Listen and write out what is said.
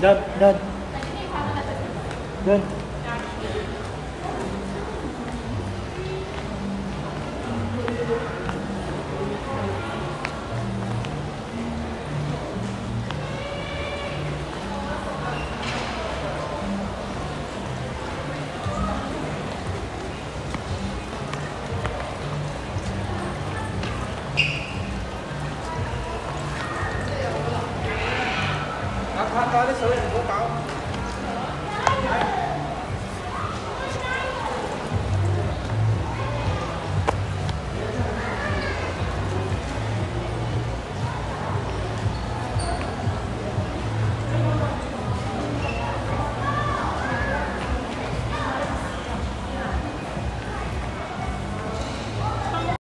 เดินเดินเดิน 好。